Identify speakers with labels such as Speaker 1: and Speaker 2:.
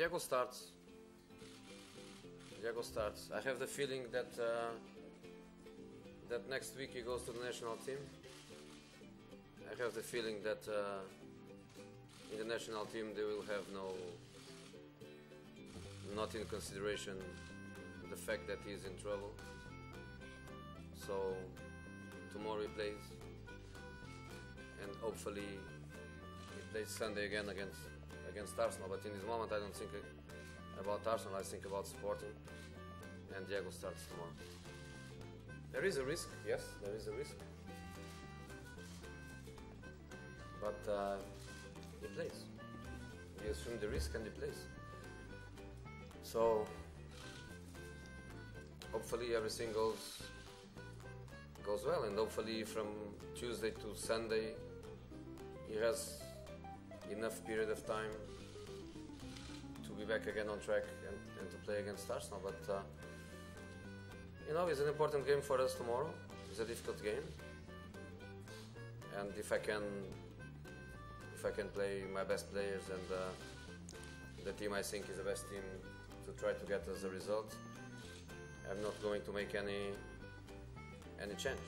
Speaker 1: Diego starts. Diego starts. I have the feeling that uh, that next week he goes to the national team. I have the feeling that uh, in the national team they will have no, not in consideration the fact that he is in trouble. So tomorrow he plays, and hopefully he plays Sunday again against against Arsenal. But in this moment, I don't think about Arsenal. I think about Sporting, and Diego starts tomorrow. There is a risk, yes, there is a risk, but uh, he plays. He assumed the risk and he plays. So hopefully everything goes goes well, and hopefully from Tuesday to Sunday he has enough period of time to be back again on track and, and to play against Arsenal. But uh, you know, it's an important game for us tomorrow. It's a difficult game, and if I can, if I can play my best players and uh, the team I think is the best team to try to get us a result, I'm not going to make any any change.